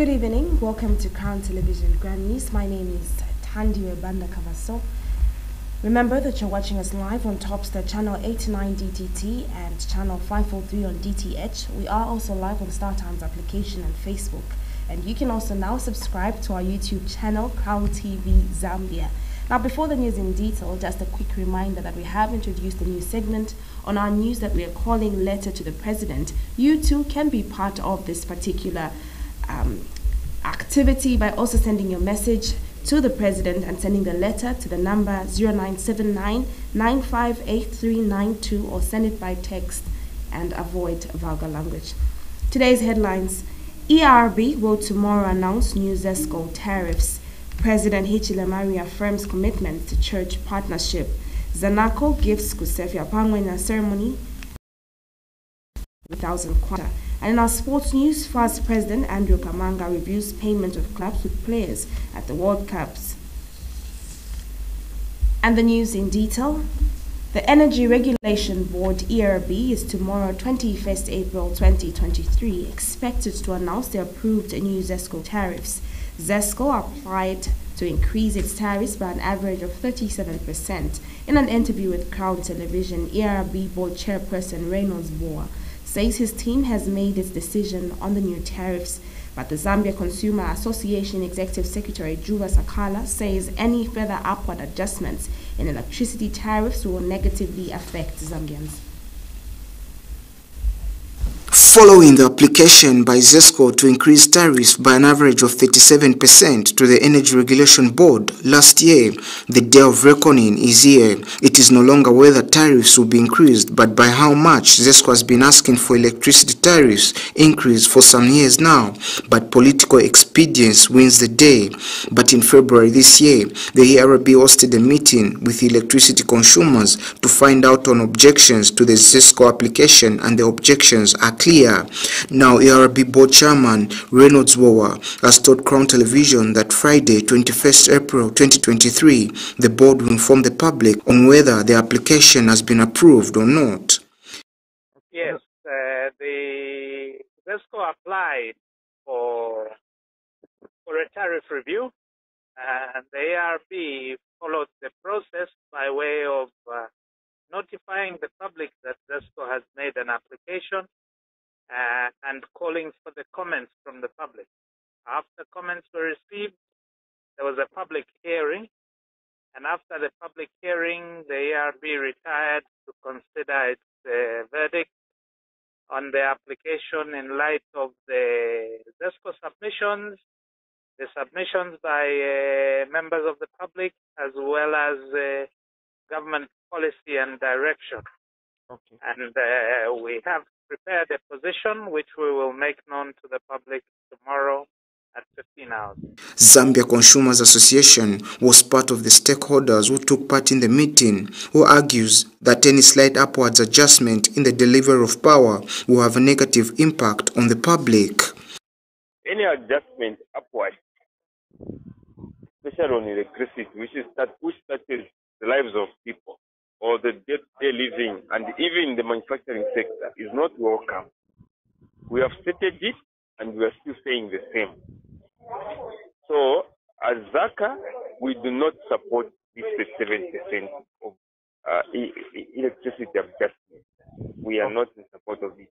Good evening. Welcome to Crown Television Grand News. My name is Thandiwe Banda Kabaso. Remember that you're watching us live on Topstar Channel 89 DTT and Channel 543 on DTH. We are also live on StarTimes application and Facebook. And you can also now subscribe to our YouTube channel, Crown TV Zambia. Now, before the news in detail, just a quick reminder that we have introduced a new segment on our news that we are calling Letter to the President. You too can be part of this particular um, activity by also sending your message to the president and sending the letter to the number 0979 958392 or send it by text and avoid vulgar language. Today's headlines ERB will tomorrow announce new ZESCO tariffs. President Hichilema affirms commitment to church partnership. Zanaco gives Kusefia Pangwenya ceremony 1000 kwacha. And in our sports news, FAZ President Andrew Kamanga reviews payment of clubs with players at the World Cups. And the news in detail. The Energy Regulation Board ERB is tomorrow, 21st April 2023, expected to announce the approved new ZESCO tariffs. ZESCO applied to increase its tariffs by an average of 37%. In an interview with Crown Television, ERB Board Chairperson Reynolds Bowa says his team has made its decision on the new tariffs, but the Zambia Consumer Association Executive Secretary Juba Sakala says any further upward adjustments in electricity tariffs will negatively affect Zambians. Following the application by ZESCO to increase tariffs by an average of 37% to the Energy Regulation Board last year, the day of reckoning is here. It is no longer whether tariffs will be increased, but by how much ZESCO has been asking for electricity tariffs increase for some years now. But political expedience wins the day. But in February this year, the ERB hosted a meeting with electricity consumers to find out on objections to the ZESCO application, and the objections are clear. Now, ERB board chairman Reynolds Bowa has told Crown Television that Friday, 21st April 2023, the board will inform the public on whether the application has been approved or not. Yes, uh, the ZESCO applied for for a tariff review, and the ERB followed the process by way of uh, notifying the public that ZESCO has made an application uh, and calling for the comments from the public. After comments were received, there was a public hearing, and after the public hearing, the ERB retired to consider its uh, verdict on the application in light of the ZESCO submissions, the submissions by uh, members of the public, as well as uh, government policy and direction. Okay. And uh, we have prepared a position which we will make known to the public tomorrow at 15 hours. Zambia Consumers Association was part of the stakeholders who took part in the meeting, who argues that any slight upwards adjustment in the delivery of power will have a negative impact on the public. Any adjustment upward, especially on electricity, which is that which touches the lives of people or the day-to-day living and even the manufacturing sector is not welcome. We have stated it and we are still saying the same. So, as ZACA, we do not support this 7% of uh, electricity adjustment. We are not in support of it.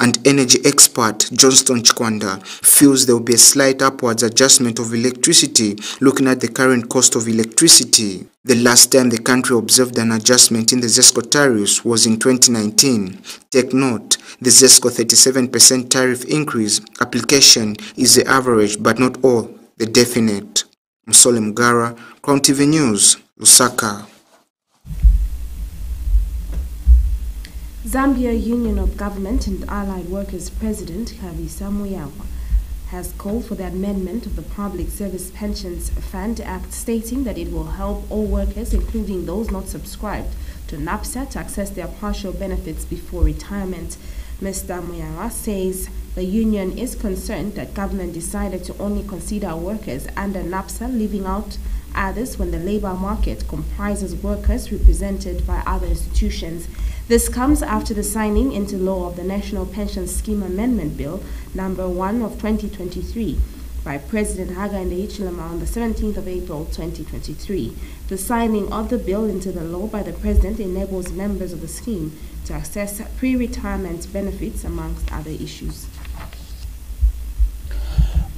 And energy expert Johnston Chikwanda feels there will be a slight upwards adjustment of electricity looking at the current cost of electricity. The last time the country observed an adjustment in the ZESCO tariffs was in 2019. Take note, the ZESCO 37% tariff increase application is the average but not all the definite. Msole Mugara, Crown TV News, Lusaka. Zambia Union of Government and Allied Workers President Kabisa Muyaywa has called for the amendment of the Public Service Pensions Fund Act, stating that it will help all workers, including those not subscribed to NAPSA, to access their partial benefits before retirement. Mr. Muyaywa says the union is concerned that government decided to only consider workers under NAPSA, leaving out others when the labor market comprises workers represented by other institutions. This comes after the signing into law of the National Pension Scheme Amendment Bill number 1 of 2023 by President Hakainde Hichilema on the 17th of April 2023. The signing of the bill into the law by the President enables members of the scheme to access pre-retirement benefits amongst other issues.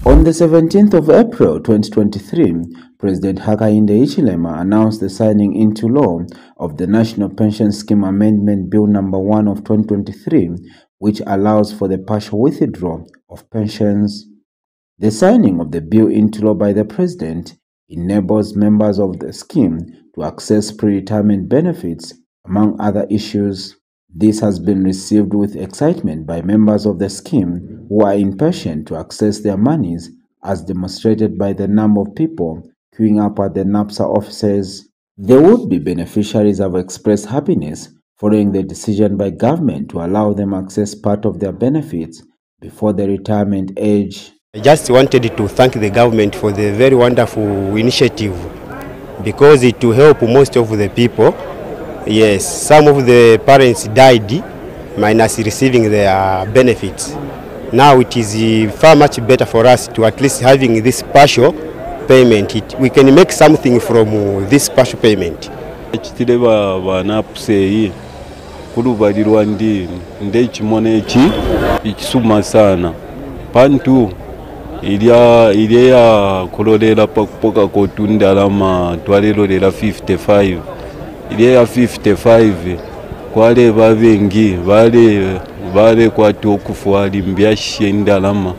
On the 17th of April 2023, President Hakainde Hichilema announced the signing into law of the National Pension Scheme Amendment Bill number 1 of 2023, which allows for the partial withdrawal of pensions. The signing of the bill into law by the President enables members of the scheme to access pre-retirement benefits, among other issues. This has been received with excitement by members of the scheme who are impatient to access their monies as demonstrated by the number of people queuing up at the NAPSA offices. The would-be beneficiaries have expressed happiness following the decision by government to allow them access part of their benefits before the retirement age. I just wanted to thank the government for the very wonderful initiative because it will help most of the people. Yes, some of the parents died minus receiving their benefits. Now it is far much better for us to at least having this partial payment. It, we can make something from this partial payment. ekitire banapuseeyi kulubalirwa ndi ndekimona eki ikisuma sana pantu ilya ilya kololera pakupoka kotundalama twalelolera 55 ilya ya 55 kwaleba bengi bale kwati okufuali mbyashe endalama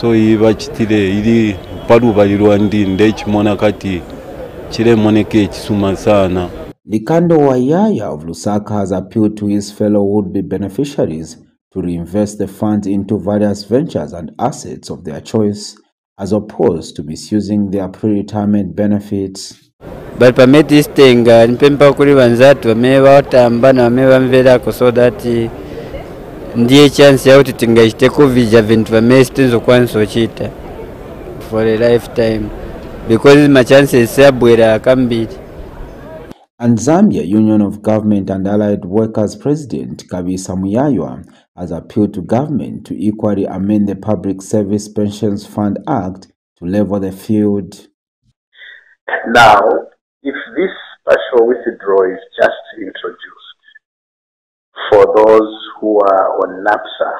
so ibakitire ili palubalirwa ndi ndechimona kati kiremoneka chisuma sana Likando Wayaya of Lusaka has appealed to his fellow would-be beneficiaries to reinvest the funds into various ventures and assets of their choice as opposed to misusing their pre-retirement benefits. Bali pametitenga nipempa kuli banzatu bamene baotamba na bamene bamverako so that ndiye chance yakuti tingaiteko vija vintu vamene sitinzokwanisa ochita for a lifetime. Because machances abwera akambiri And Zambia Union of Government and Allied Workers President Kabisa Muyaywa has appealed to government to equally amend the Public Service Pensions Fund Act to level the field. Now, if this partial withdrawal is just introduced for those who are on NAPSA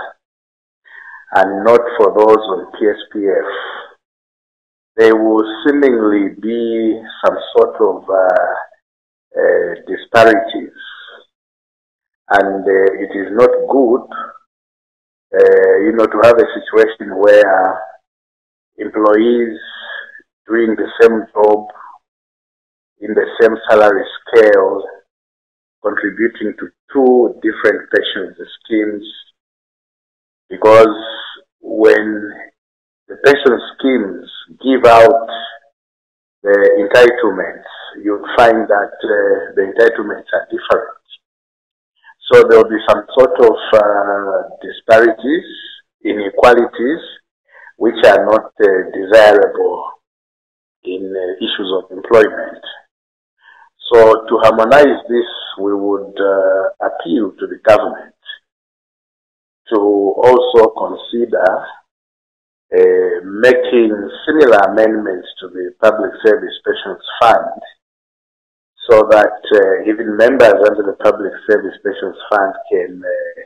and not for those on PSPF, there will seemingly be some sort of uh, uh, disparities, and uh, it is not good, uh, you know, to have a situation where employees doing the same job in the same salary scale, contributing to two different pension schemes, because when the pension schemes give out the entitlements, you'll find that uh, the entitlements are different. So there will be some sort of uh, disparities, inequalities, which are not uh, desirable in uh, issues of employment. So to harmonize this, we would uh, appeal to the government to also consider uh, making similar amendments to the Public Service Pensions Fund so that uh, even members under the Public Service Pensions Fund can uh,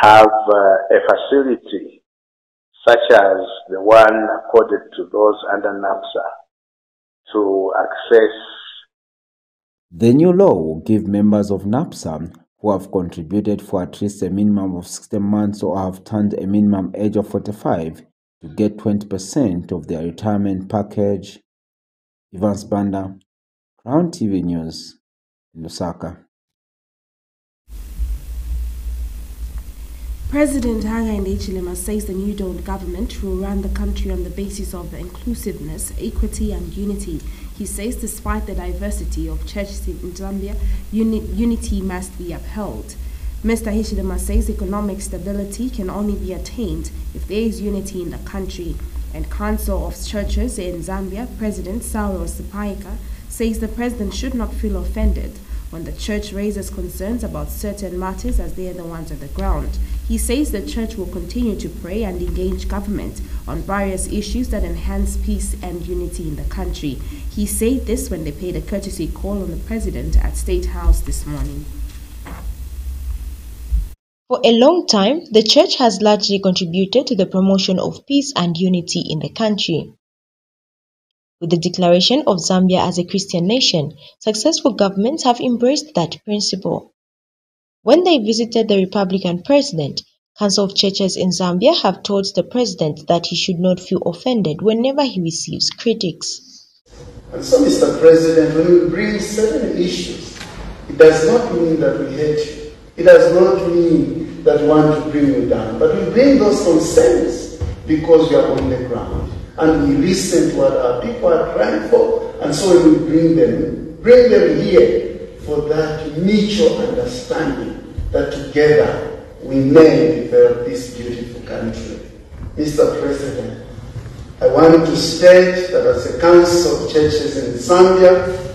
have uh, a facility such as the one accorded to those under NAPSA to access The new law will give members of NAPSA who have contributed for at least a minimum of 60 months or have turned a minimum age of 45 to get 20% of their retirement package. Evans Banda, Crown TV News, Lusaka. President Hakainde Hichilema says the New Dawn government will run the country on the basis of inclusiveness, equity and unity. He says despite the diversity of churches in Zambia, uni unity must be upheld. Mr. Hichilema says economic stability can only be attained if there is unity in the country. And Council of Churches in Zambia, President Saulo Sipaika, says the president should not feel offended when the church raises concerns about certain matters as they are the ones on the ground. He says the church will continue to pray and engage government on various issues that enhance peace and unity in the country. He said this when they paid a courtesy call on the president at State House this morning. For a long time, the church has largely contributed to the promotion of peace and unity in the country. With the declaration of Zambia as a Christian nation, successful governments have embraced that principle. When they visited the Republican president, Council of Churches in Zambia have told the president that he should not feel offended whenever he receives critics. And so, Mr. President, when we bring certain issues, it does not mean that we hate you. It does not mean that we want to bring you down. But we bring those concerns because we are on the ground and we listen to what our people are crying for, and so we bring them, bring them here for that mutual understanding that together we may develop this beautiful country. Mr. President, I want to state that as a Council of Churches in Zambia,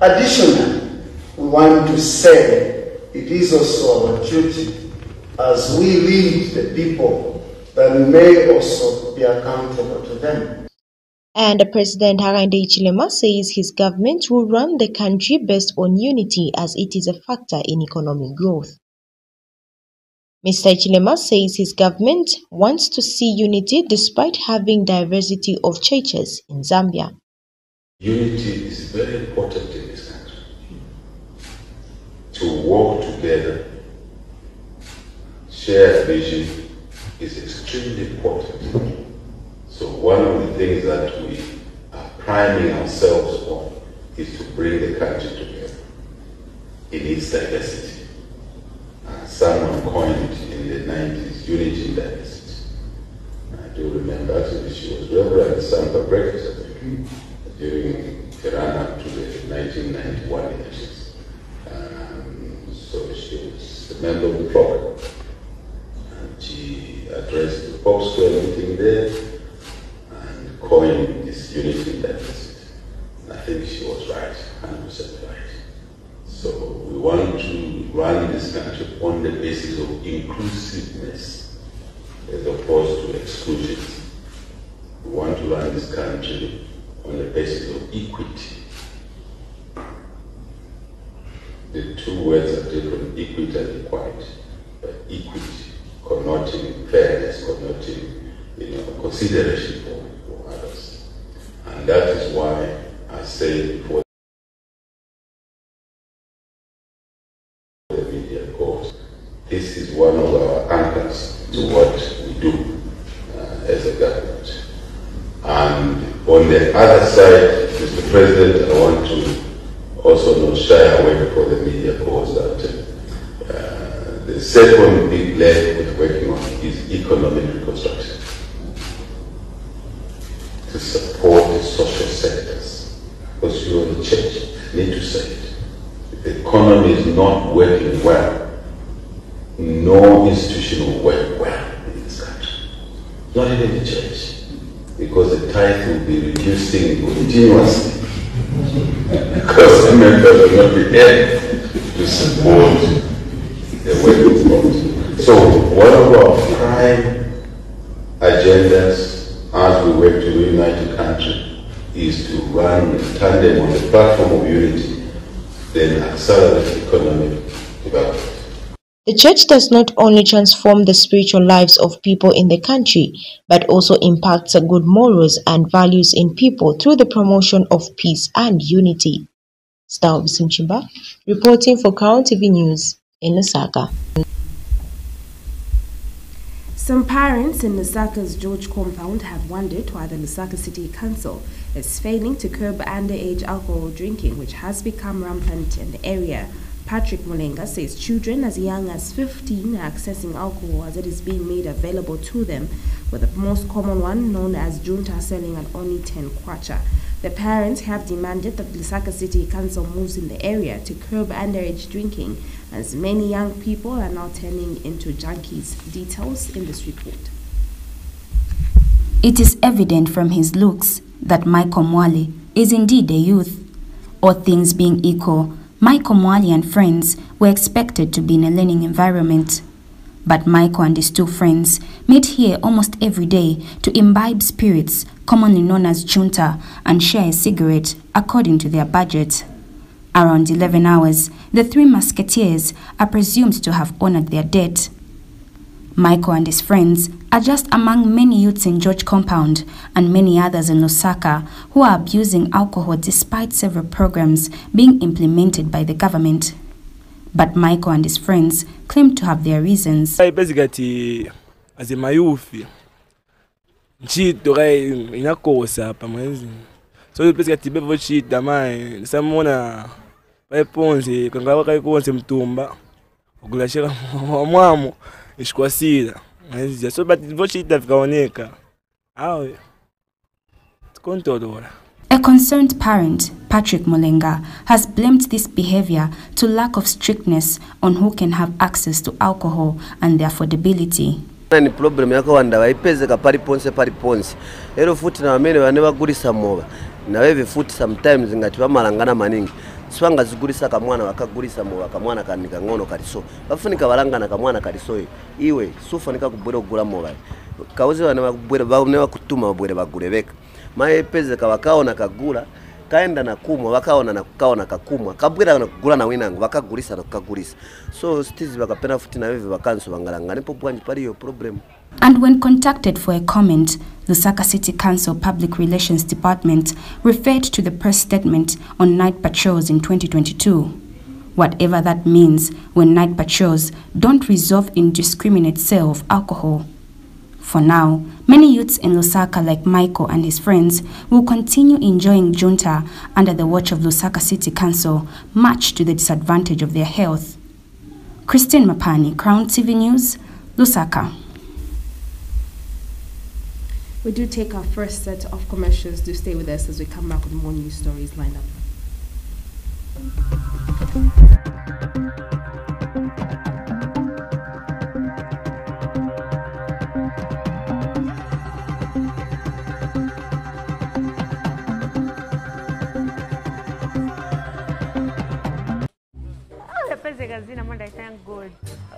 additionally, we want to say it is also our duty as we lead the people that we may also be accountable to them. And President Hakainde Hichilema says his government will run the country based on unity as it is a factor in economic growth. Mr. Hichilema says his government wants to see unity despite having diversity of churches in Zambia. Unity is very important in this country. To work together, share vision, is extremely important. So one of the things that we are priming ourselves on is to bring the country together in its diversity. Uh, someone coined in the 90s unity in diversity. I do remember actually she was Reverend Samba Breakfast during the run up to the 1991 elections. Um, so she was a member of the program. And she addressed the Pope Square meeting there coined this unity deficit. I think she was right, 100% right. So we want to run this country on the basis of inclusiveness as opposed to exclusion. We want to run this country on the basis of equity. The two words are different, equity and equality. But equity connoting fairness, connoting you know, consideration for, for others. And that is why I say before the media goes, this is one of our anchors to what we do uh, as a government. And on the other side, Mr. President, I want to also not shy away before the media goes that uh, the second big leg with working on is economic reconstruction to support the social sectors. Because you're the church, need to say it. The economy is not working well, no institution will work well in this country. Not even the church. Because the tithe will be reducing continuously. because the members will not be able to support the working force. So one of our prime agendas as we work to reunite the country is to run in tandem on the platform of unity, then accelerate economic development. The church does not only transform the spiritual lives of people in the country, but also impacts good morals and values in people through the promotion of peace and unity. Star Bisimchimba, reporting for Crown TV News in Lusaka. Some parents in Lusaka's George compound have wondered why the Lusaka City Council is failing to curb underage alcohol drinking, which has become rampant in the area. Patrick Molenga says children as young as 15 are accessing alcohol as it is being made available to them, with the most common one known as junta selling at only 10 kwacha. The parents have demanded that Lusaka City Council moves in the area to curb underage drinking as many young people are now turning into junkies. Details in this report. It is evident from his looks that Michael Mwali is indeed a youth. All things being equal, Michael Mwali and friends were expected to be in a learning environment. But Michael and his two friends meet here almost every day to imbibe spirits, commonly known as junta, and share a cigarette according to their budget. Around 11 hours, the three musketeers are presumed to have honored their debt. Michael and his friends are just among many youths in George Compound and many others in Lusaka who are abusing alcohol despite several programs being implemented by the government. But Michael and his friends claim to have their reasons. Basically, as a mayufi, nchito kai inakosa hapa mwezi. So basically bevo chita mai samona paiponze kangaba kai konse mtumba. Ogulashika mwamo so bati vochita vikaoneka. Awe tikontolola A concerned parent, Patrick Molenga, has blamed this behavior to lack of strictness on who can have access to alcohol and the affordability. ni problem yakawanda vaipezeka pari ponse pari ponse. Ero futi na vamene vane vagurisa mova naveve futi sometimes ngati vamalangana maningi sibanga zigulisa kamwana wakagurisa mu kamwana kani kang'ono kaliso bafunika balangana kamwana kaliso iwe sufanika kubwera kugula mobile kauze bane bakubwera bane bakutuma babwere bagulebeka maye peze kabakaona kagula kaenda na kumwa wakaona na kukaona kakumwa kabwira na kugula na winango wakagulisa na kagurisa so stizi bakapenda futi na vivi bakanso bangalanga nipo bwanji paliyo problem. And when contacted for a comment, Lusaka City Council Public Relations Department referred to the press statement on night patrols in 2022. Whatever that means when night patrols don't resolve indiscriminate sale of alcohol. For now, many youths in Lusaka like Michael and his friends will continue enjoying junta under the watch of Lusaka City Council, much to the disadvantage of their health. Christine Mapani, Crown TV News, Lusaka. We do take our first set of commercials. Do stay with us as we come back with more news stories lined up.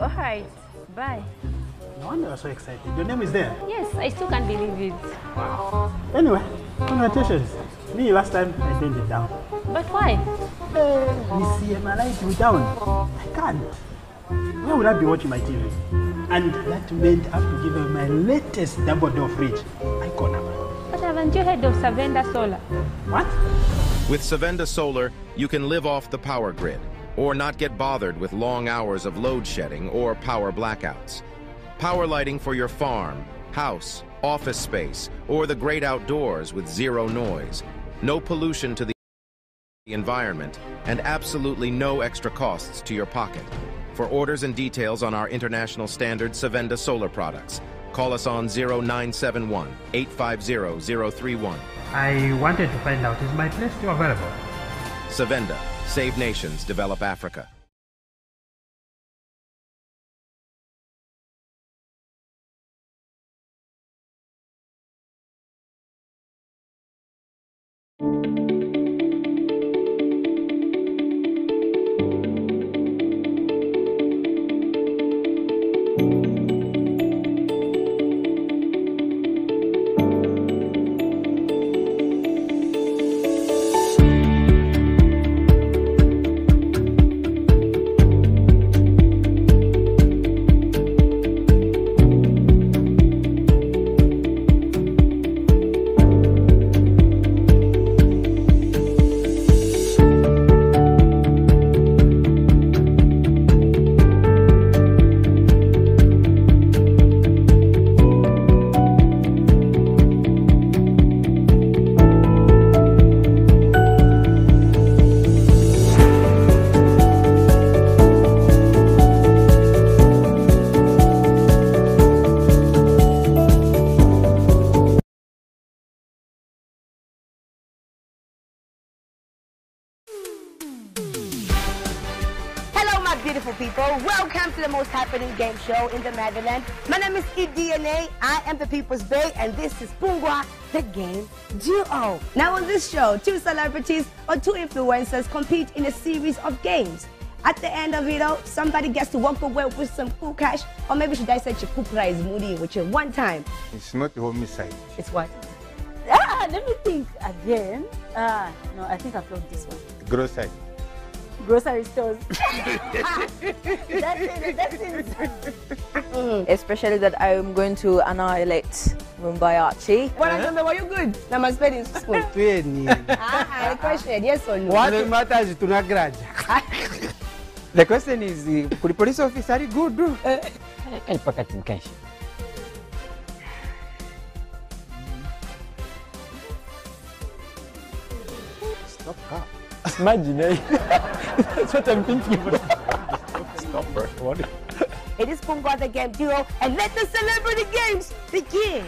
All right, bye. No wonder you're so excited. Your name is there. Yes, I still can't believe it. Wow. Anyway, congratulations. Me, last time I turned it down. But why? Eh, you see, my light you down. I can't. Where would I be watching my TV? And that meant I have to give her my latest double door fridge. I call her. But haven't you heard of Savenda Solar? What? With Savenda Solar, you can live off the power grid or not get bothered with long hours of load shedding or power blackouts. Power lighting for your farm, house, office space, or the great outdoors with zero noise. No pollution to the environment, and absolutely no extra costs to your pocket. For orders and details on our international standard Savenda solar products, call us on 0971 850 031. I wanted to find out, is my place still available? Savenda, save nations, develop Africa. To happening game show in the Motherland. My name is eDNA. I am the People's Bay, and this is Pungwa, the game duo. Now on this show, two celebrities or two influencers compete in a series of games. At the end of it all, somebody gets to walk away with some cool cash, or maybe should I say chipu prize moody, which is one time. It's not homicide. It's what? Ah, let me think again. Ah, no, I think I've lost this one. Grocery. Grocery stores. that's it, that's it. Especially that I'm going to annihilate Mumbai Archie. What I remember, were you good? Now my spelling school. Ah, the question, yes or no? What matters to Nagraj? The question is, uh, could police officer be good? Uh, Kani pakati mkanshi. Stop car. Imagine, eh? That's what I'm thinking about. Stop her. What? It is Pungwa, the game duo, and let the celebrity games begin.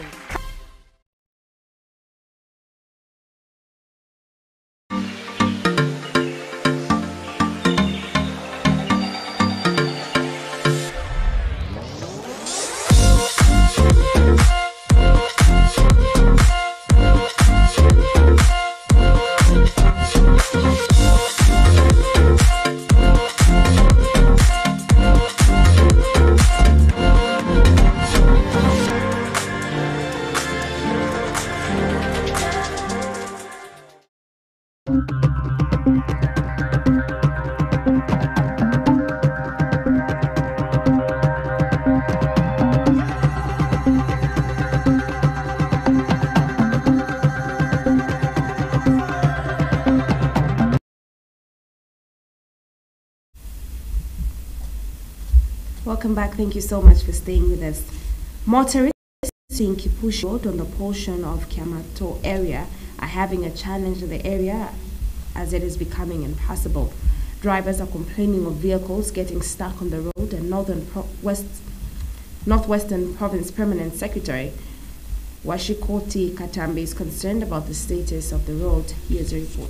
Welcome back. Thank you so much for staying with us. Motorists in Kipushi Road on the portion of Kiamato area are having a challenge in the area as it is becoming impassable. Drivers are complaining of vehicles getting stuck on the road and Northern Pro- West, Northwestern Province Permanent Secretary Washikoti Katambi is concerned about the status of the road. Here's a report.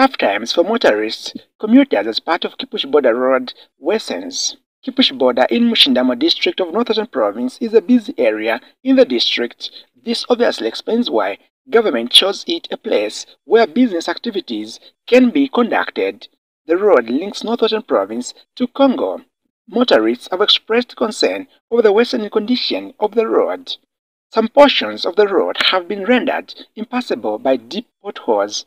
Tough times for motorists, commuters as part of Kipush Border Road worsens. Kipush Border in Mushindamo district of Northern Province is a busy area in the district. This obviously explains why government chose it a place where business activities can be conducted. The road links Northern Province to Congo. Motorists have expressed concern over the worsening condition of the road. Some portions of the road have been rendered impassable by deep potholes.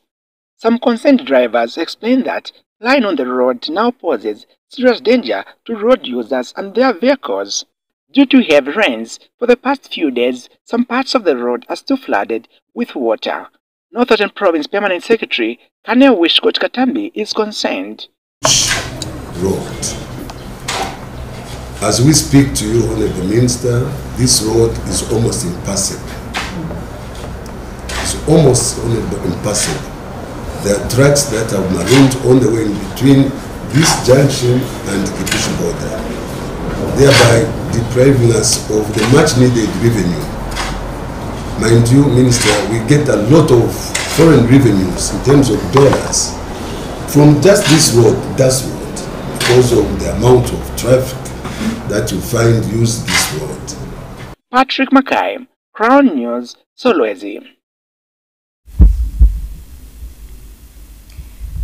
Some concerned drivers explain that lying on the road now poses serious danger to road users and their vehicles. Due to heavy rains for the past few days, some parts of the road are still flooded with water. Northern Province Permanent Secretary Kanel Wishkot Katambi is concerned. road. As we speak to you, Honorable Minister, this road is almost impassable. It's almost Honorable, impassable. There are tracks that are marooned on the way in between this junction and Kipushi border, thereby depriving us of the much needed revenue. Mind you, Minister, we get a lot of foreign revenues in terms of dollars from just this road, das road, because of the amount of traffic that you find use this road. Patrick Mackay, Crown News, Solwezi.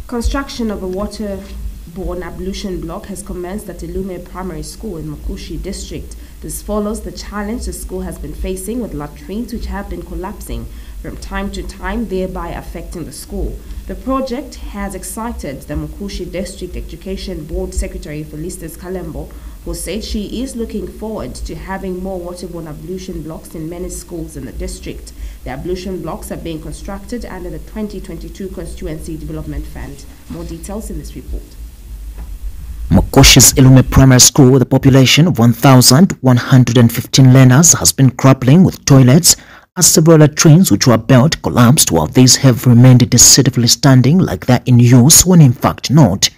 Construction of a waterborne ablution block has commenced at Ilume Primary School in Mkushi district. This follows the challenge the school has been facing with latrines which have been collapsing from time to time, thereby affecting the school. The project has excited the Mkushi District Education Board Secretary Felicitas Kalembo, who said she is looking forward to having more waterborne ablution blocks in many schools in the district. The ablution blocks are being constructed under the 2022 Constituency Development Fund. More details in this report. Mkushi's Ilume Primary School with a population of 1,115 learners has been grappling with toilets as several latrines which were built collapsed while these have remained decisively standing like they're in use when in fact not.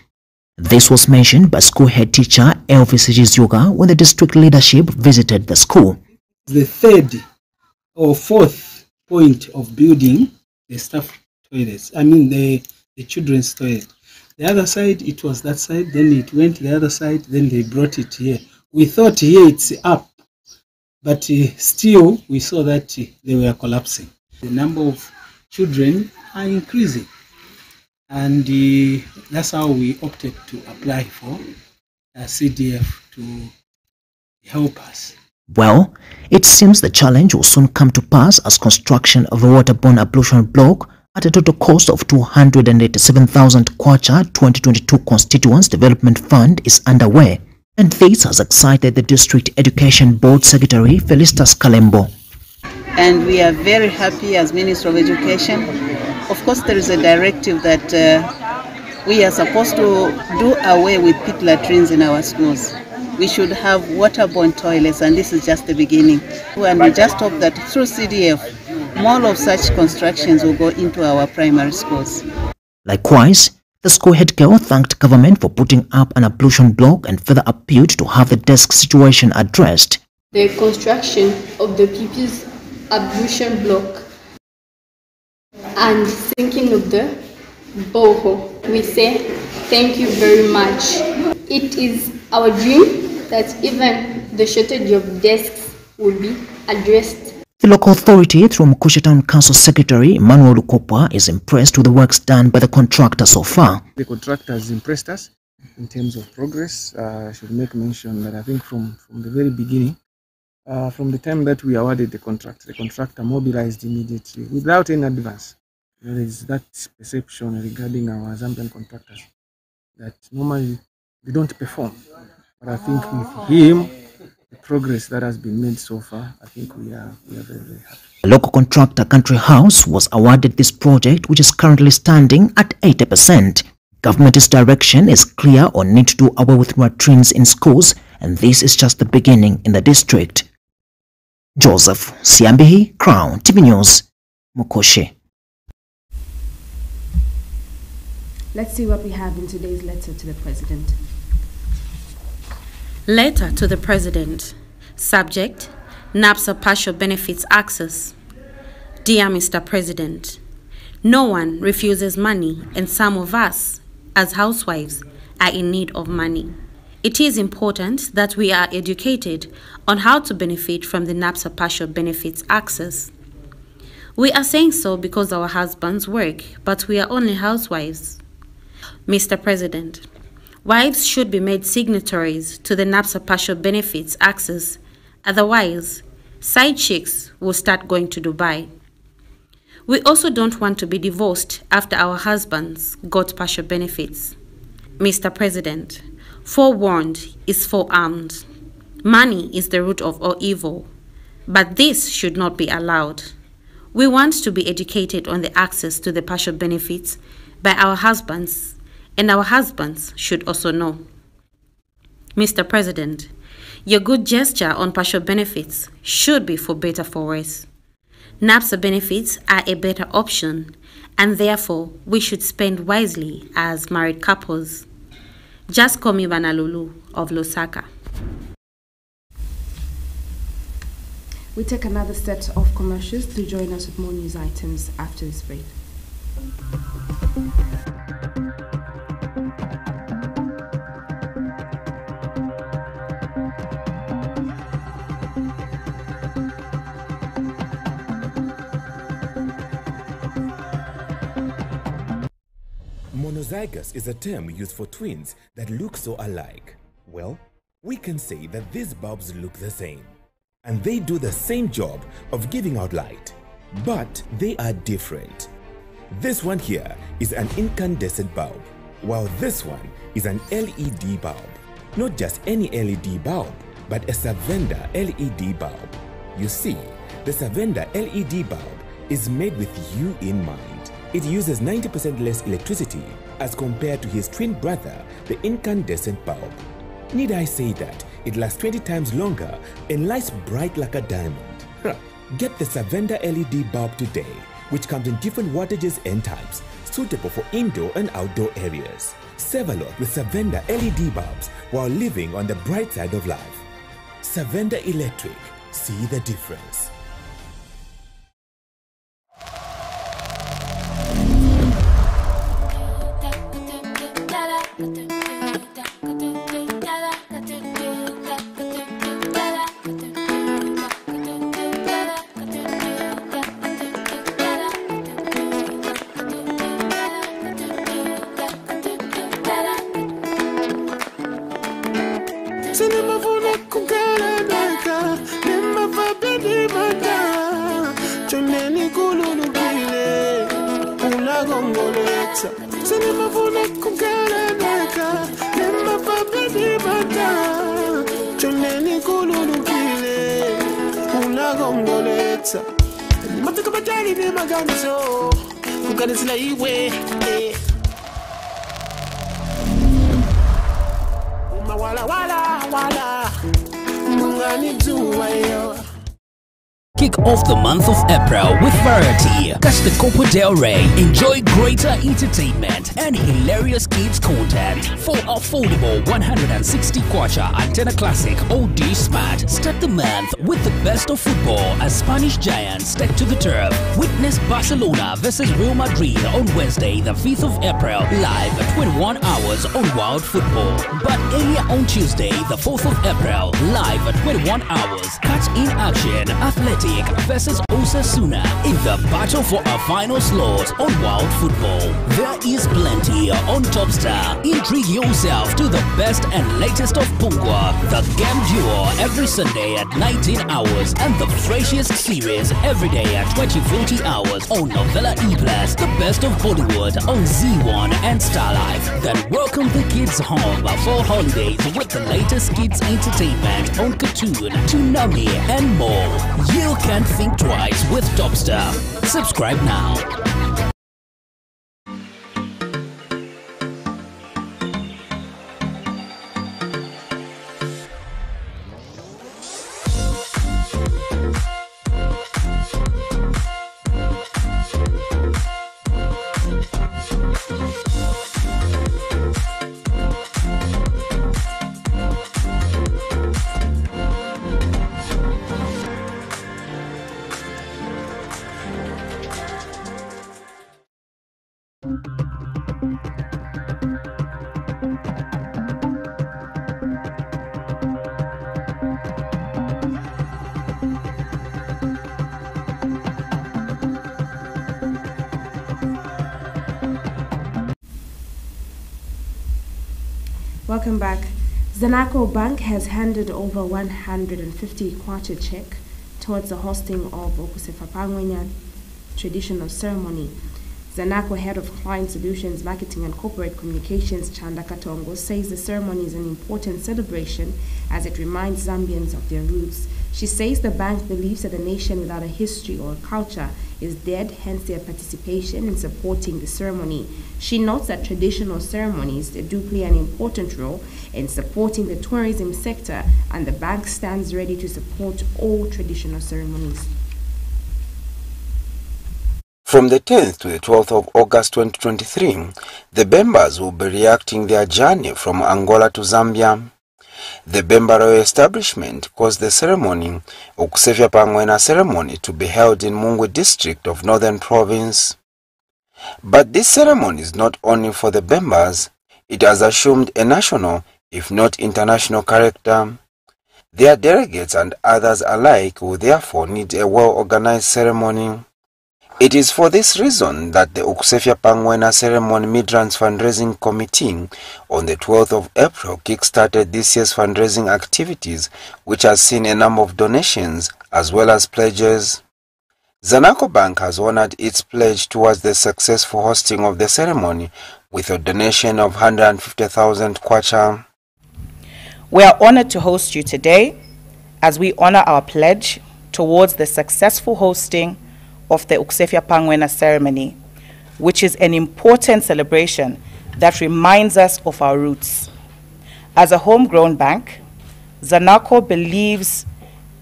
This was mentioned by school head teacher Elvis Jizuga when the district leadership visited the school. the third or fourth point of building the staff toilets. I mean the, the children's toilet. the other side, it was that side, then it went the other side, then they brought it here. We thought here it's up, but uh, still we saw that uh, they were collapsing. The number of children are increasing, and uh, that's how we opted to apply for a CDF to help us. Well, it seems the challenge will soon come to pass as construction of a waterborne ablution block at a total cost of 287,000 kwacha 2022 Constituency Development Fund is underway. And this has excited the District Education Board Secretary Felicitas Kalembo. and we are very happy as Minister of Education. Of course, there is a directive that uh, we are supposed to do away with pit latrines in our schools. We should have waterborne toilets, and this is just the beginning. And we just hope that through CDF, more of such constructions will go into our primary schools. Likewise, the school head girl thanked government for putting up an ablution block and further appealed to have the desk situation addressed. the construction of the PP's ablution block and sinking of the borehole. We say thank you very much. It is our dream that even the shortage of desks will be addressed. The local authority, through Mkushi Town Council Secretary Emmanuel Lukopa, is impressed with the works done by the contractor so far. The contractor has impressed us in terms of progress. Uh, I should make mention that I think from, from the very beginning, uh, from the time that we awarded the contract, the contractor mobilized immediately without any advance. There is that perception regarding our Zambian contractors that normally they don't perform. But I think ah. with him, the progress that has been made so far, I think we are, we are very, very happy. The local contractor Country House was awarded this project which is currently standing at 80%. Government's direction is clear on need to do away with latrines in schools and this is just the beginning in the district. Joseph Siambihi, Crown TV News, Mkushi. Let's see what we have in today's letter to the President. Letter to the President. Subject NAPSA Partial Benefits Access. Dear Mr. President, no one refuses money, and some of us, as housewives, are in need of money. It is important that we are educated on how to benefit from the NAPSA Partial Benefits Access. We are saying so because our husbands work, but we are only housewives. Mr. President, wives should be made signatories to the NAPSA Partial Benefits Access, otherwise, side chicks will start going to Dubai. We also don't want to be divorced after our husbands got partial benefits. Mr. President, forewarned is forearmed. Money is the root of all evil, but this should not be allowed. We want to be educated on the access to the partial benefits by our husbands, and our husbands should also know. Mr. President, your good gesture on partial benefits should be for better for worse. NAPSA benefits are a better option, and therefore we should spend wisely as married couples. Just call me Vanalulu of Lusaka. We take another set of commercials to join us with more news items after this break. Monozygous is a term used for twins that look so alike. Well, we can say that these bulbs look the same. And they do the same job of giving out light. But they are different. This one here is an incandescent bulb, while this one is an LED bulb. Not just any LED bulb, but a Savenda LED bulb. You see, the Savenda LED bulb is made with you in mind. It uses 90% less electricity as compared to his twin brother, the incandescent bulb. Need I say that it lasts 20 times longer and lights bright like a diamond? Get the Savenda LED bulb today, which comes in different wattages and types, suitable for indoor and outdoor areas. Save a lot with Savenda LED bulbs while living on the bright side of life. Savenda Electric. See the difference. как это del Rey. Enjoy greater entertainment and hilarious kids content for affordable 160 kwacha antenna classic OD Smart. Start the month with the best of football as Spanish giants step to the turf. Witness Barcelona versus Real Madrid on Wednesday, the 5th of April, live at 21 hours on Wild Football. But earlier on Tuesday, the 4th of April, live at 21 hours, catch in action Athletic versus Osasuna in the battle for a final slot on Wild Football. There is plenty on Topstar. Intrigue yourself to the best and latest of Pungwa, the game duo every Sunday at 19 hours and the freshest series every day at 2040 hours on Novella E Plus, the best of Bollywood on Z1 and Star Life. Then welcome the kids home for holidays with the latest kids entertainment on Cartoon, Toonami, and more. You can't think twice with Topstar. Subscribe now. Welcome back. Zanaco Bank has handed over 150 kwacha check towards the hosting of Ukusefya Pangwena traditional ceremony. Zanaco head of Client Solutions Marketing and Corporate Communications, Chanda Katongo, says the ceremony is an important celebration as it reminds Zambians of their roots. She says the bank believes that a nation without a history or a culture is dead, hence their participation in supporting the ceremony. She notes that traditional ceremonies do play an important role in supporting the tourism sector, and the bank stands ready to support all traditional ceremonies. From the 10th to the 12th of August 2023, the Bembas will be reacting their journey from Angola to Zambia. The Bemba Royal Establishment caused the ceremony, Ukusefya Pangwena ceremony, to be held in Mungwi district of Northern Province. But this ceremony is not only for the Bembas, it has assumed a national, if not international character. Their delegates and others alike will therefore need a well-organized ceremony. It is for this reason that the Ukusefya Pangwena Ceremony Midrans Fundraising Committee on the 12th of April kick-started this year's fundraising activities which has seen a number of donations as well as pledges. Zanaco Bank has honored its pledge towards the successful hosting of the ceremony with a donation of 150,000 kwacha. We are honored to host you today as we honor our pledge towards the successful hosting of the Ukusefya Pangwena ceremony, which is an important celebration that reminds us of our roots. As a homegrown bank, Zanaco believes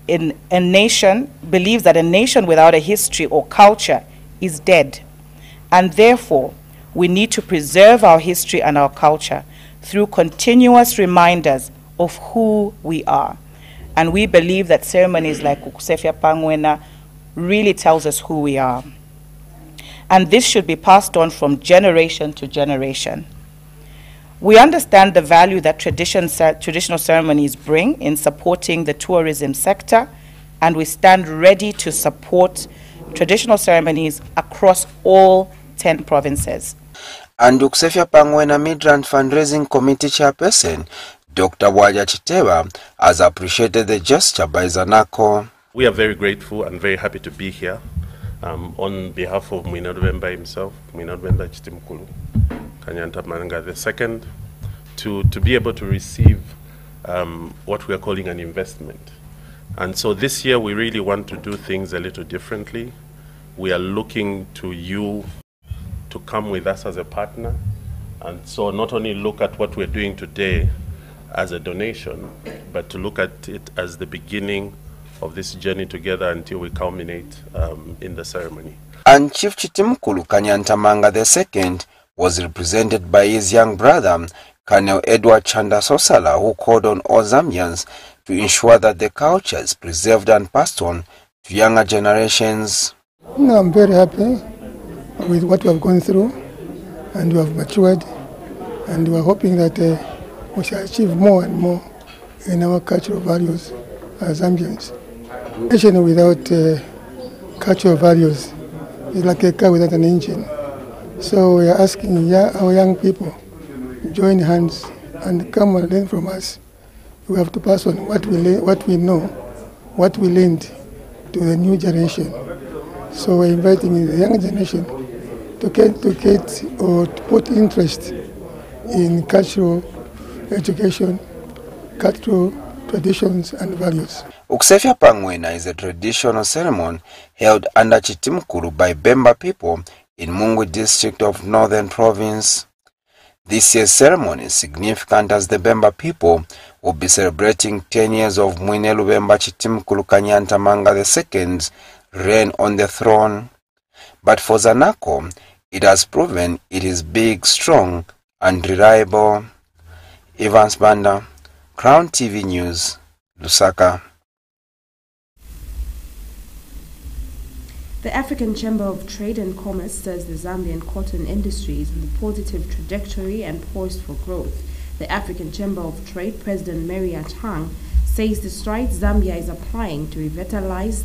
in a nation, believes that a nation without a history or culture is dead, and therefore we need to preserve our history and our culture through continuous reminders of who we are. And we believe that ceremonies like Ukusefya Pangwena really tells us who we are. And this should be passed on from generation to generation. We understand the value that tradition, traditional ceremonies bring in supporting the tourism sector, and we stand ready to support traditional ceremonies across all 10 provinces. And Ukusefya Pangwena Midrand Fundraising Committee Chairperson Dr. Waja Chiteba has appreciated the gesture by Zanaco. We are very grateful and very happy to be here um, on behalf of Mwine Lubemba himself, Mwine Lubemba Chitimkulu, Kanyanta Manga II, to, to be able to receive um, what we are calling an investment. And so this year we really want to do things a little differently. We are looking to you to come with us as a partner. And so not only look at what we're doing today as a donation, but to look at it as the beginning of this journey together until we culminate um, in the ceremony. And Chief Chitimkulu Kanyantamanga II was represented by his young brother, Colonel Edward Chanda Sosala, who called on all Zambians to ensure that the culture is preserved and passed on to younger generations. No, I'm very happy with what we have gone through and we have matured and we are hoping that uh, we shall achieve more and more in our cultural values as Zambians. Nation without uh, cultural values is like a car without an engine. So we are asking our young people to join hands and come and learn from us we have to pass on what we, what we know, what we learned to the new generation. So we're inviting the young generation to get, to get or to put interest in cultural education, cultural traditions and values. Ukusefya Pangwena is a traditional ceremony held under Chitimkulu by Bemba people in Mungwi district of Northern Province. This year's ceremony is significant as the Bemba people will be celebrating 10 years of Mwine Lubemba Chitimkulu Kanyantamanga II's reign on the throne. But for Zanaco, it has proven it is big, strong, and reliable. Evans Banda, Crown TV News, Lusaka. The African Chamber of Trade and Commerce says the Zambian cotton industry is on a positive trajectory and poised for growth. The African Chamber of Trade President Maria Chang says the strides Zambia is applying to revitalize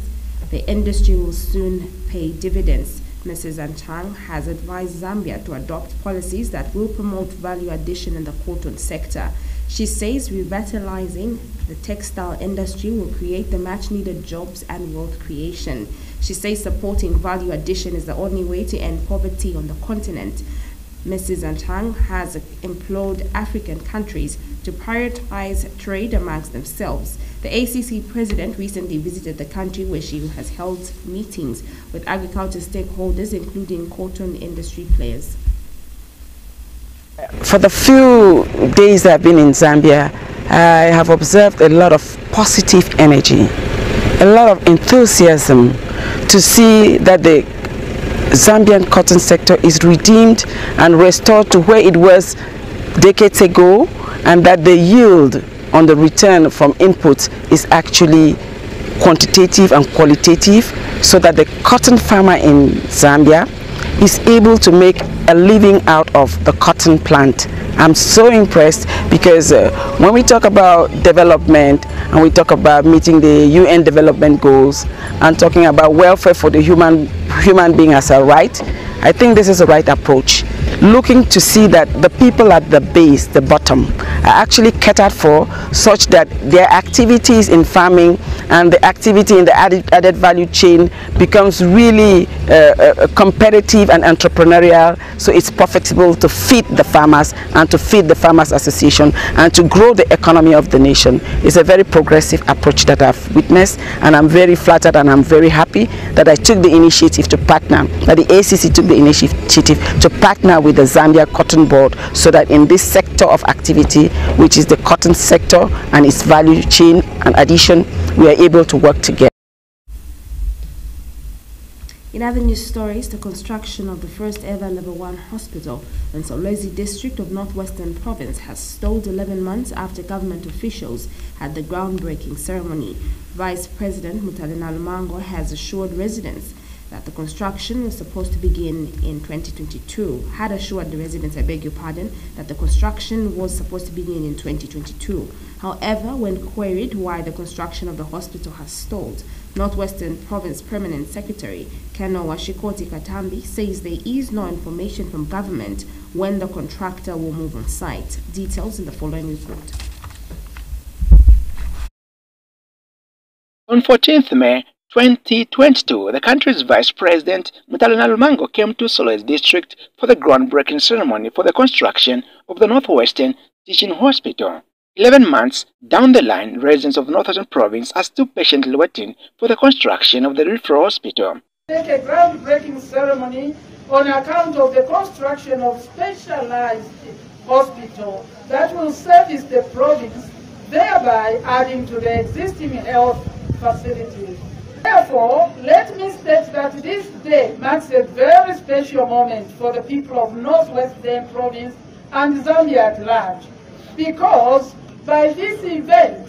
the industry will soon pay dividends. Mrs. Anchang has advised Zambia to adopt policies that will promote value addition in the cotton sector. She says revitalizing the textile industry will create the much needed jobs and wealth creation. She says supporting value addition is the only way to end poverty on the continent. Mrs. Antang has implored African countries to prioritize trade amongst themselves. The ACC president recently visited the country where she has held meetings with agriculture stakeholders, including cotton industry players. For the few days I've been in Zambia, I have observed a lot of positive energy, a lot of enthusiasm to see that the Zambian cotton sector is redeemed and restored to where it was decades ago and that the yield on the return from inputs is actually quantitative and qualitative so that the cotton farmer in Zambia is able to make a living out of the cotton plant. I'm so impressed because uh, when we talk about development and we talk about meeting the UN development goals and talking about welfare for the human human being as a right, I think this is the right approach. Looking to see that the people at the base, the bottom, are actually catered for such that their activities in farming and the activity in the added, added value chain becomes really uh, uh, competitive and entrepreneurial. So it's profitable to feed the farmers and to feed the farmers association and to grow the economy of the nation. It's a very progressive approach that I've witnessed and I'm very flattered and I'm very happy that I took the initiative to partner that the ACC took the initiative to partner with the Zambia Cotton Board so that in this sector of activity which is the cotton sector and its value chain and addition we are able to work together. In other news stories, the construction of the first ever level 1 hospital in Solwezi district of Northwestern Province has stalled 11 months after government officials had the groundbreaking ceremony. Vice President Mutale Nalumango has assured residents that the construction was supposed to begin in 2022 had assured the residents, I beg your pardon, that the construction was supposed to begin in 2022. However, when queried why the construction of the hospital has stalled, Northwestern Province Permanent Secretary Colonel Wishcott Katambi says there is no information from government when the contractor will move on site. Details in the following report. On 14th May, 2022, the country's Vice President Mutale Nalumango came to Solwezi district for the groundbreaking ceremony for the construction of the Northwestern Teaching Hospital. 11 months down the line, residents of Northwestern Province are still patiently waiting for the construction of the referral hospital. Take a groundbreaking ceremony on account of the construction of specialized hospital that will service the province, thereby adding to the existing health facilities. Therefore, let me state that this day marks a very special moment for the people of Northwestern Province and Zambia at large, because by this event,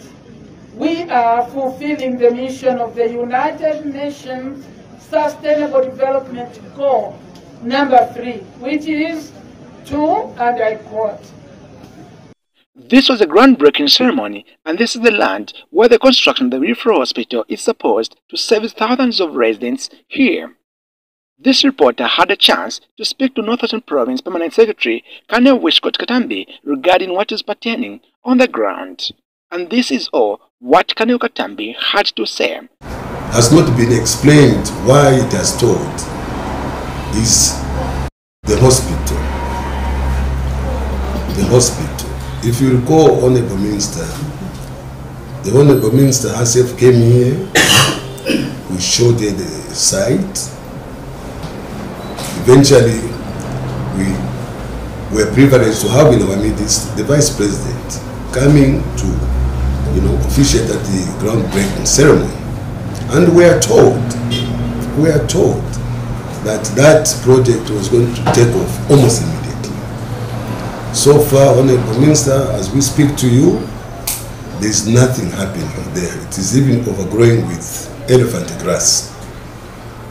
we are fulfilling the mission of the United Nations Sustainable Development Goal number three, which is to, and I quote, This was a groundbreaking ceremony, and this is the land where the construction of the referral hospital is supposed to service thousands of residents here. This reporter had a chance to speak to Northwestern Province Permanent Secretary Colonel Wishcott Katambi regarding what is pertaining on the ground. And this is all what Colonel Katambi had to say. Has not been explained why it has told is the hospital. The hospital. If you recall, Honorable Minister, the Honorable Minister herself came here, we showed her the site. Eventually, we were privileged to have in our midst the Vice President coming to, you know, officiate at the groundbreaking ceremony. And we are told, we are told that that project was going to take off almost immediately. So far, Honorable Minister, as we speak to you, there is nothing happening there. It is even overgrowing with elephant grass.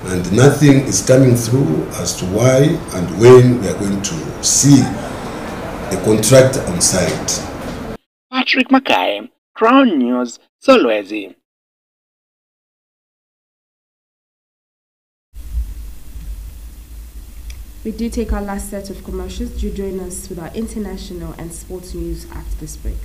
And nothing is coming through as to why and when we are going to see a contract on site. Patrick Mackay, Crown News, Solwezi. We do take our last set of commercials. Do join us with our international and sports news after this break.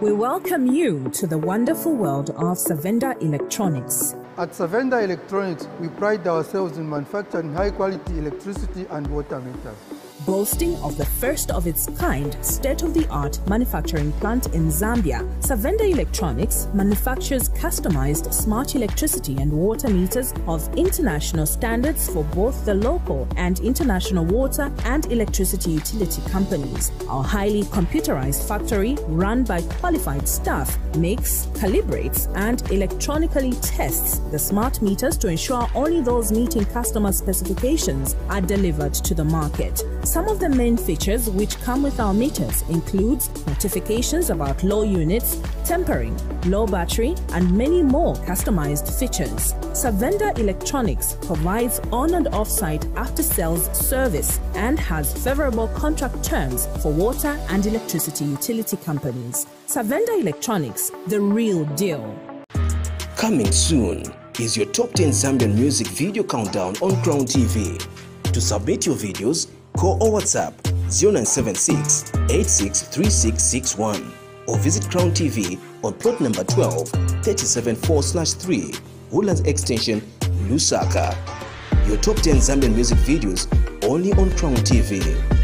We welcome you to the wonderful world of Savenda Electronics. At Savenda Electronics, we pride ourselves in manufacturing high quality electricity and water meters. Boasting of the first of its kind state of the art manufacturing plant in Zambia, Savenda Electronics manufactures customized smart electricity and water meters of international standards for both the local and international water and electricity utility companies. Our highly computerized factory, run by qualified staff, makes, calibrates, and electronically tests the smart meters to ensure only those meeting customer specifications are delivered to the market. Some of the main features which come with our meters includes notifications about low units, tempering, low battery, and many more customized features. Savenda Electronics provides on and off-site after-sales service and has favorable contract terms for water and electricity utility companies. Savenda Electronics, the real deal. Coming soon is your top 10 Zambian music video countdown on Crown TV. To submit your videos, call or WhatsApp 0976 863661 or visit Crown TV on plot number 12 374 3 Woodlands Extension, Lusaka. Your top 10 Zambian music videos only on Crown TV.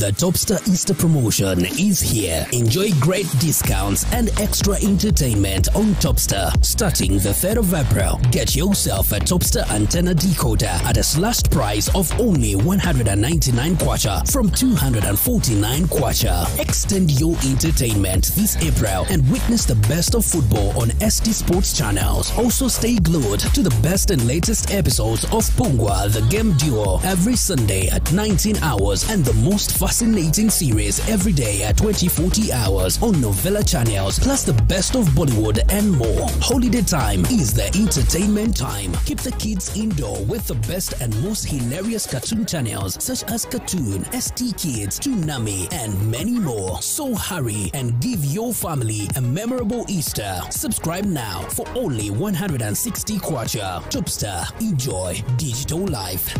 The Topstar Easter promotion is here. Enjoy great discounts and extra entertainment on Topstar. Starting the 3rd of April, get yourself a Topstar antenna decoder at a slashed price of only 199 kwacha from 249 kwacha. Extend your entertainment this April and witness the best of football on SD Sports channels. Also stay glued to the best and latest episodes of Pungwa the Game Duo every Sunday at 19 hours and the most fascinating fascinating series every day at 2040 hours on Novella channels, plus the best of Bollywood and more. Holiday time is the entertainment time. Keep the kids indoor with the best and most hilarious cartoon channels such as Cartoon, ST Kids, Toonami, and many more. So hurry and give your family a memorable Easter. Subscribe now for only 160 kwacha. Topstar, enjoy digital life.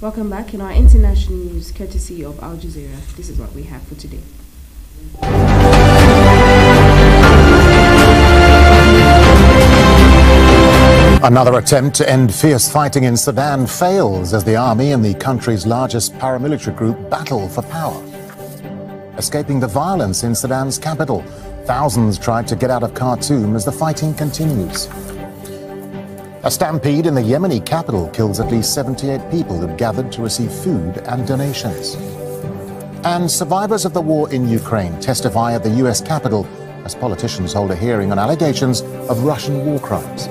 Welcome back in our international news, courtesy of Al Jazeera. This is what we have for today. Another attempt to end fierce fighting in Sudan fails as the army and the country's largest paramilitary group battle for power. Escaping the violence in Sudan's capital, thousands tried to get out of Khartoum as the fighting continues. A stampede in the Yemeni capital kills at least 78 people who gathered to receive food and donations. And survivors of the war in Ukraine testify at the US Capitol as politicians hold a hearing on allegations of Russian war crimes.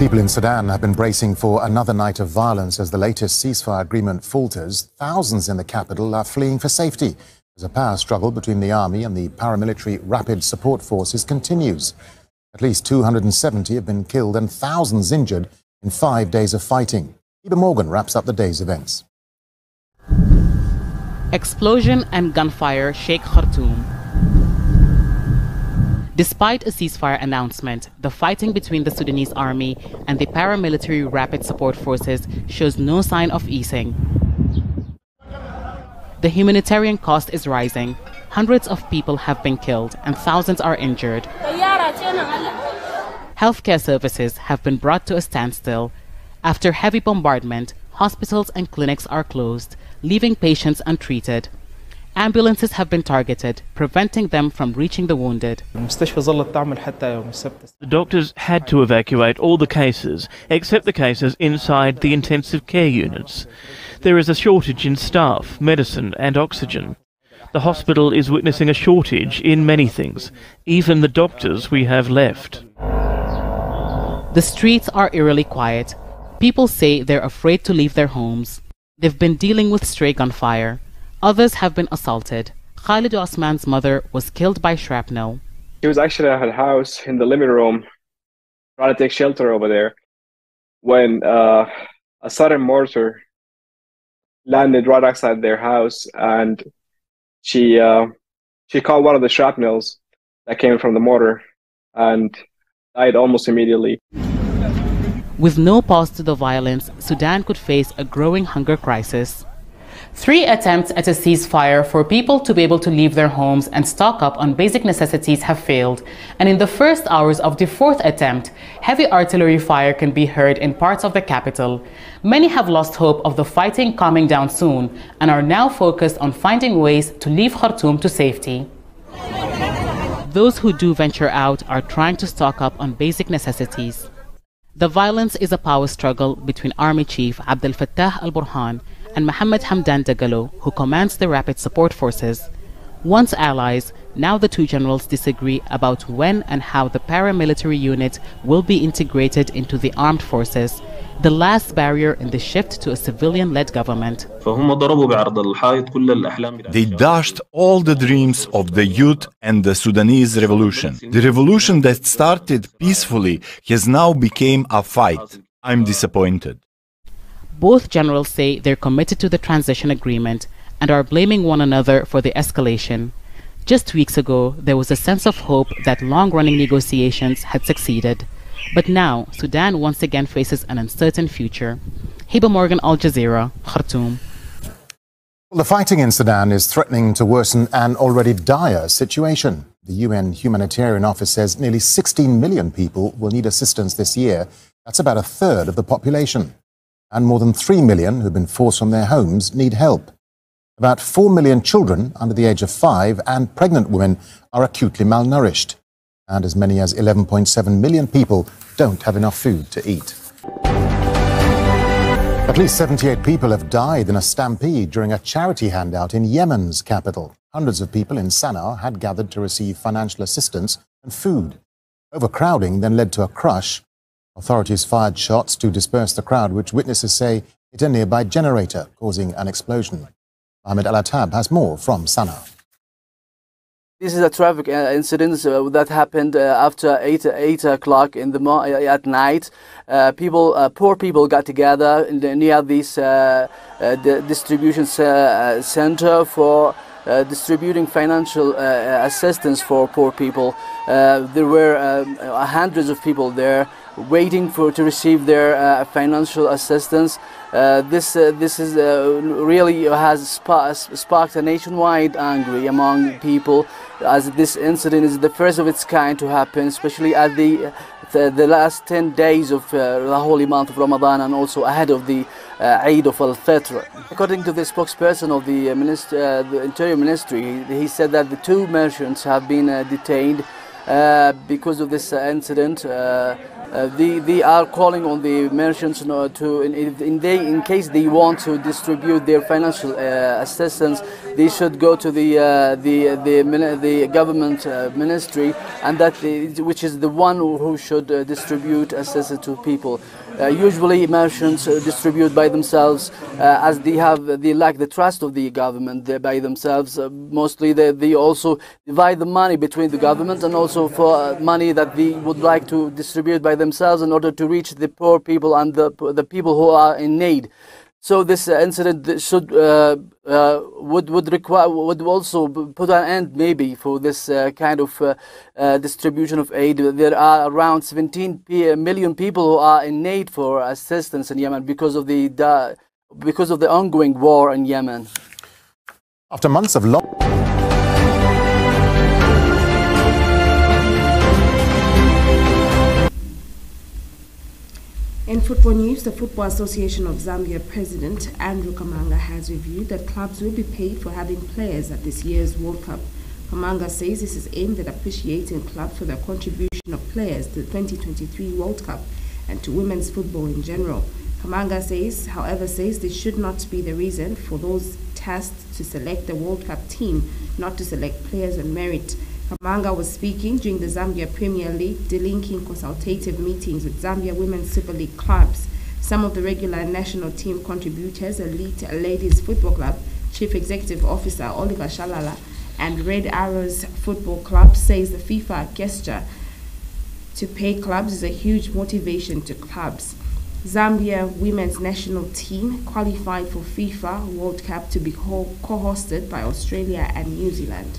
People in Sudan have been bracing for another night of violence as the latest ceasefire agreement falters. Thousands in the capital are fleeing for safety as a power struggle between the army and the paramilitary rapid support forces continues. At least 270 have been killed and thousands injured in five days of fighting. Hiba Morgan wraps up the day's events. Explosion and gunfire shake Khartoum. Despite a ceasefire announcement, the fighting between the Sudanese army and the paramilitary rapid support forces shows no sign of easing. The humanitarian cost is rising. Hundreds of people have been killed and thousands are injured. Healthcare services have been brought to a standstill. After heavy bombardment, hospitals and clinics are closed, leaving patients untreated. Ambulances have been targeted, preventing them from reaching the wounded. The doctors had to evacuate all the cases except the cases inside the intensive care units. There is a shortage in staff, medicine, and oxygen. The hospital is witnessing a shortage in many things, even the doctors we have left. The streets are eerily quiet. People say they're afraid to leave their homes. They've been dealing with stray gunfire. Others have been assaulted. Khalid Osman's mother was killed by shrapnel. She was actually at her house in the living room, trying to take shelter over there, when uh, a sudden mortar landed right outside their house, and she uh, she caught one of the shrapnels that came from the mortar and died almost immediately. With no pause to the violence, Sudan could face a growing hunger crisis. Three attempts at a ceasefire for people to be able to leave their homes and stock up on basic necessities have failed. And in the first hours of the fourth attempt, heavy artillery fire can be heard in parts of the capital. Many have lost hope of the fighting calming down soon and are now focused on finding ways to leave Khartoum to safety. Those who do venture out are trying to stock up on basic necessities. The violence is a power struggle between Army Chief Abdel Fattah al Burhan and Mohammed Hamdan Dagalo, who commands the Rapid Support Forces. Once allies, now the two generals disagree about when and how the paramilitary unit will be integrated into the armed forces, the last barrier in the shift to a civilian-led government. They dashed all the dreams of the youth and the Sudanese revolution. The revolution that started peacefully has now become a fight. I'm disappointed. Both generals say they're committed to the transition agreement and are blaming one another for the escalation. Just weeks ago, there was a sense of hope that long running negotiations had succeeded. But now, Sudan once again faces an uncertain future. Hiba Morgan, Al Jazeera, Khartoum. The fighting in Sudan is threatening to worsen an already dire situation. The UN Humanitarian Office says nearly 16 million people will need assistance this year. That's about a third of the population and more than 3 million who've been forced from their homes need help. About 4 million children under the age of 5 and pregnant women are acutely malnourished, and as many as 11.7 million people don't have enough food to eat. At least 78 people have died in a stampede during a charity handout in Yemen's capital. Hundreds of people in Sana'a had gathered to receive financial assistance and food. Overcrowding then led to a crush. Authorities fired shots to disperse the crowd, which witnesses say hit a nearby generator, causing an explosion. Ahmed Al-Atab has more from Sana'a. This is a traffic uh, incident uh, that happened uh, after 8, 8 o'clock in the mo- uh, at night. Uh, people, poor people got together the, near this distribution center for distributing financial assistance for poor people. there were hundreds of people there waiting for to receive their financial assistance. Uh, this uh, this is uh, really has sparked a nationwide anger among people as this incident is the first of its kind to happen especially at the the, the last 10 days of uh, the holy month of Ramadan and also ahead of the uh, Eid of Al-Fitr. According to the spokesperson of the, minister, the Interior Ministry, he, he, said that the two merchants have been detained because of this incident. Uh, they, they are calling on the merchants to, in, in, they, in case they want to distribute their financial uh, assistance, they should go to the, uh, the, the, the government uh, ministry, and that which is the one who should uh, distribute assistance to people. Uh, usually merchants uh, distribute by themselves uh, as they have they lack the trust of the government by themselves mostly they, they also divide the money between the government and also for money that they would like to distribute by themselves in order to reach the poor people and the, the people who are in need so this incident should uh, uh, would would require would also put an end maybe for this uh, kind of uh, uh, distribution of aid. There are around 17 million people who are in need for assistance in Yemen because of the because of the ongoing war in Yemen. After months of long In football news, the Football Association of Zambia President Andrew Kamanga has reviewed that clubs will be paid for having players at this year's World Cup. Kamanga says this is aimed at appreciating clubs for their contribution of players to the 2023 World Cup and to women's football in general. Kamanga says, however, says this should not be the reason for those tasked to select the World Cup team not to select players on merit. Kamanga was speaking during the Zambia Premier League delinking consultative meetings with Zambia Women's Super League clubs. Some of the regular national team contributors, Elite Ladies Football Club, Chief Executive Officer Oliver Shalala, and Red Arrows Football Club says the FIFA gesture to pay clubs is a huge motivation to clubs. Zambia women's national team qualified for FIFA World Cup to be co-hosted by Australia and New Zealand.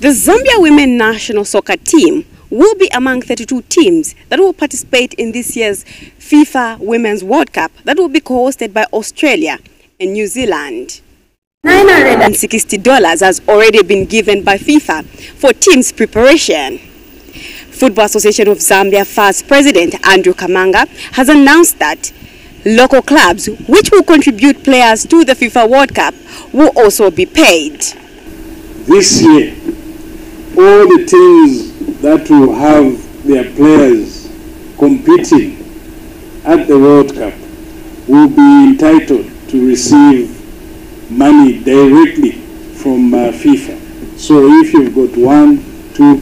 The Zambia women national soccer team will be among 32 teams that will participate in this year's FIFA Women's World Cup that will be co-hosted by Australia and New Zealand. $960 has already been given by FIFA for teams' preparation. Football Association of Zambia first president Andrew Kamanga has announced that local clubs which will contribute players to the FIFA World Cup will also be paid. This year, all the teams that will have their players competing at the World Cup will be entitled to receive money directly from uh, FIFA. So if you've got one, two,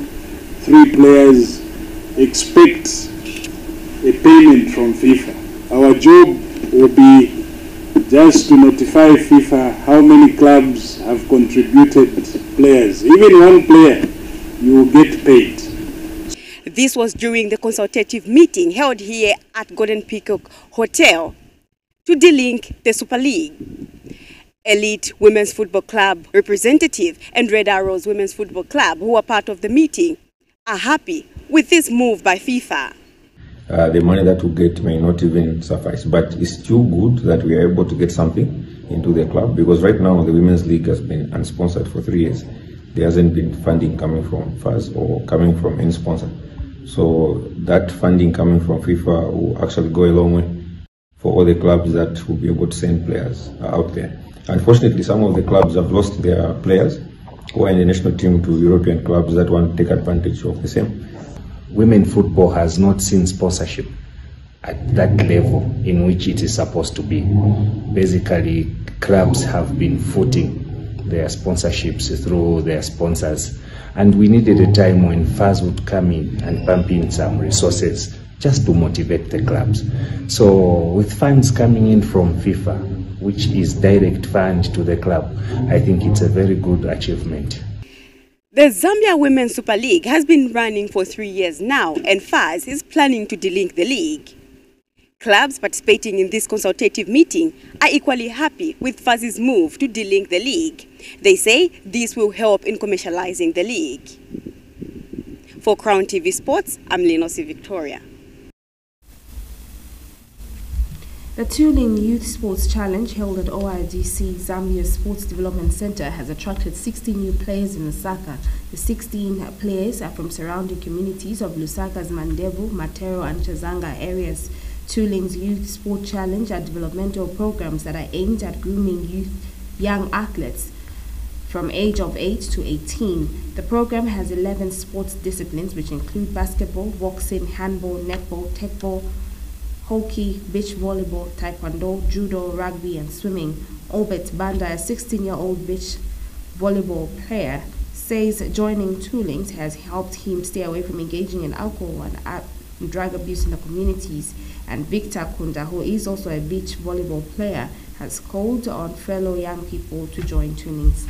three players, expect a payment from FIFA. Our job will be just to notify FIFA how many clubs have contributed players. Even one player you will get paid. This was during the consultative meeting held here at Golden Peacock Hotel to delink the Super League. Elite Women's Football Club representative and Red Arrows Women's Football Club, who are part of the meeting, are happy with this move by FIFA. Uh, the money that we get may not even suffice, but it's still good that we are able to get something into the club because right now the Women's League has been unsponsored for three years there hasn't been funding coming from FAZ or coming from any sponsor. So that funding coming from FIFA will actually go a long way for all the clubs that will be able to send players out there. Unfortunately, some of the clubs have lost their players who are in the national team to European clubs that want to take advantage of the same. women football has not seen sponsorship at that level in which it is supposed to be. Basically, clubs have been footing their sponsorships through their sponsors. And we needed a time when FAZ would come in and pump in some resources just to motivate the clubs. So, with funds coming in from FIFA, which is direct fund to the club, I think it's a very good achievement. The Zambia Women's Super League has been running for three years now, and FAZ is planning to delink the league. Clubs participating in this consultative meeting are equally happy with FAZ's move to delink the league. They say this will help in commercializing the league. For Crown TV Sports, I'm Lenosi Victoria. The Tooling Youth Sports Challenge held at OYDC Zambia Sports Development Center has attracted 60 new players in Lusaka. The 16 players are from surrounding communities of Lusaka's Mandevu, Matero and Chazanga areas. Tooling's Youth Sport Challenge are developmental programs that are aimed at grooming youth, young athletes from age of 8 to 18. The program has 11 sports disciplines which include basketball, boxing, handball, netball, teqball, hockey, beach volleyball, taekwondo, judo, rugby and swimming. Obet Banda, a 16-year-old beach volleyball player, says joining Toolings has helped him stay away from engaging in alcohol and drug abuse in the communities and Victor Kunda, who is also a beach volleyball player, has called on fellow young people to join tunings.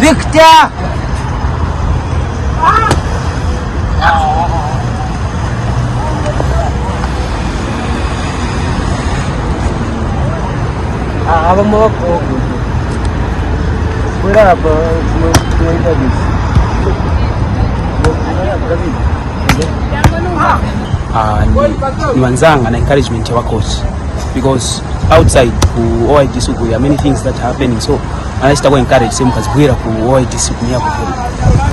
Victor! Abang aku Berapa Berapa uh, ni, ni wanzanga na encouragement ya coach because outside ku OIDC suku are many things that are happening. So anaita ku encourage same kuhira ku OIDC ku yako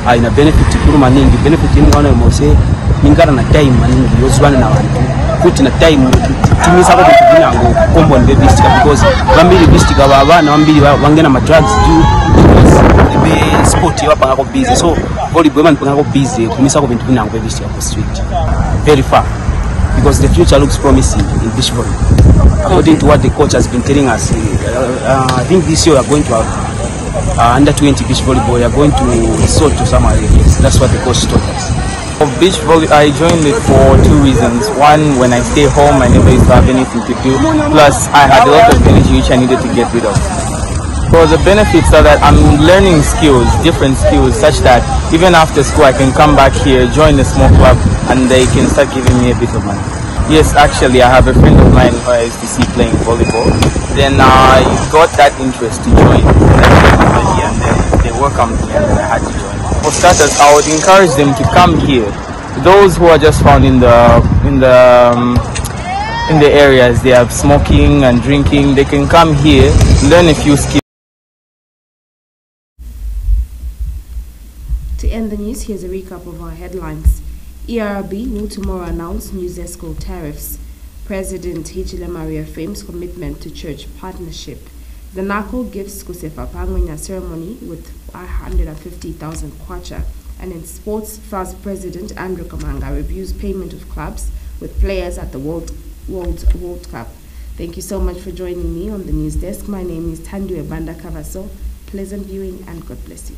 uh, ina benefit kuru maningi benefit ni wana mose ningana na time maningi yozwana na wantu. Kuti na time tumisa ko bintu binango kombo nbe bistika because bambiri bistika aba abana bambiri wangena ma drugs due because be sport yabapanga ko busy. So volleyball man panga ko busy kumisa ko bintu binango be district ko street very far because the future looks promising in beach volleyball according to what the coach has been telling us uh, uh, I think this year we are going to have uh, under 20 beach volleyball we are going to resort to some areas that's what the coach told us Of Beach volleyball, I joined it for two reasons. One, when I stay home, I never used to have anything to do. Plus, I had a lot of energy which I needed to get rid of. So the benefits are that I'm learning skills, different skills, such that even after school I can come back here, join a small club, and they can start giving me a bit of money. Yes, actually, I have a friend of mine who I used to see playing volleyball. Then I got that interest to join, and they welcomed me, and I had to join. For starters, I would encourage them to come here. Those who are just found in the in the um, in the areas they are smoking and drinking, they can come here, learn a few skills. To end the news, here's a recap of our headlines. ERB will tomorrow announce new ZESCO tariffs. President Hichilema reaffirms commitment to church partnership. Zanaco gives Kusefa Pangwena ceremony with 150,000 kwacha. And in sports, FAZ President Andrew Kamanga reviews payment of clubs with players at the World, World, World Cup. Thank you so much for joining me on the news desk. My name is Thandiwe Banda Kabaso. Pleasant viewing and God bless you.